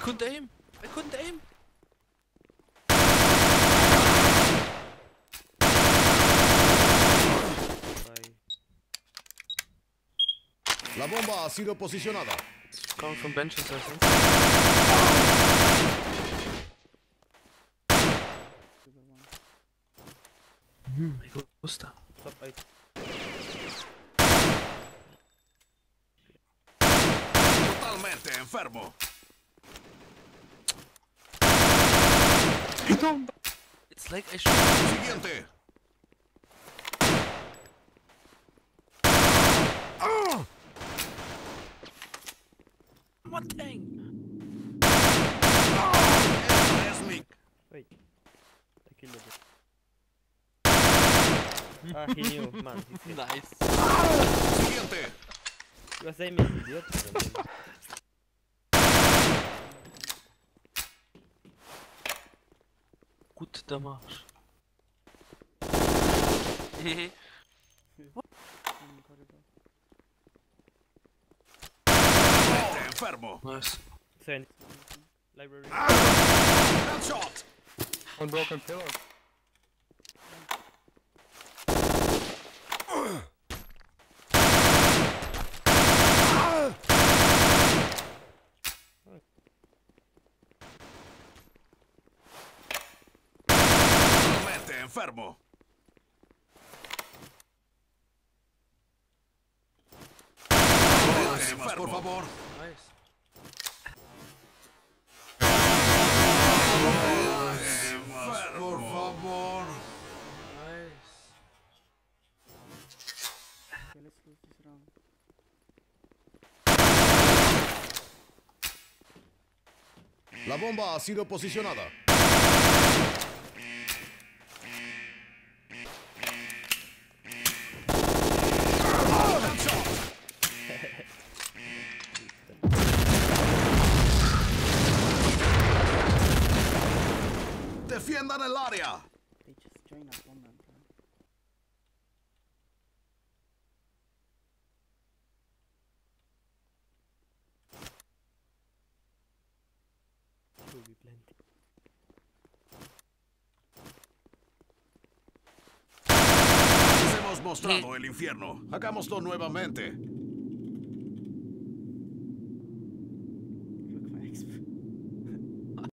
couldn't aim. I couldn't aim. La bomba ha sido posicionada. It's coming from benches, I think. Mm, me gusta. Top 8. Totalmente enfermo. It's like I should. Siguiente. One thing. Esta es. Wait. I killed it. ah, he knew, man. He's hit. Nice. Siguiente. He was aiming, idiot. Gut damage. Totalmente enfermo. nice. Send. Library. Headshot. One broken pillar. Enfermo. Más, por favor. Más, por favor. La bomba ha sido posicionada. Defiendan el área. Hemos mostrado el infierno. Hagámoslo nuevamente.